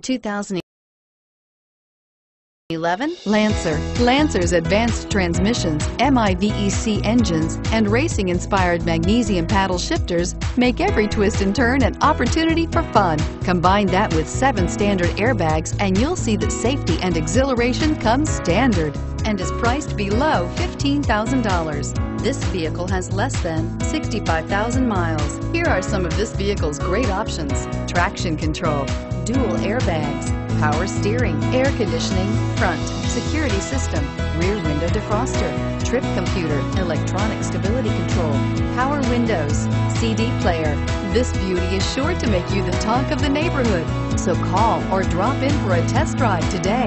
2011 Lancer. Lancer's advanced transmissions, MIVEC engines, and racing-inspired magnesium paddle shifters make every twist and turn an opportunity for fun. Combine that with seven standard airbags and you'll see that safety and exhilaration come standard and is priced below $15,000. This vehicle has less than 65,000 miles. Here are some of this vehicle's great options. Traction control, dual airbags, power steering, air conditioning, front, security system, rear window defroster, trip computer, electronic stability control, power windows, CD player. This beauty is sure to make you the talk of the neighborhood. So call or drop in for a test drive today.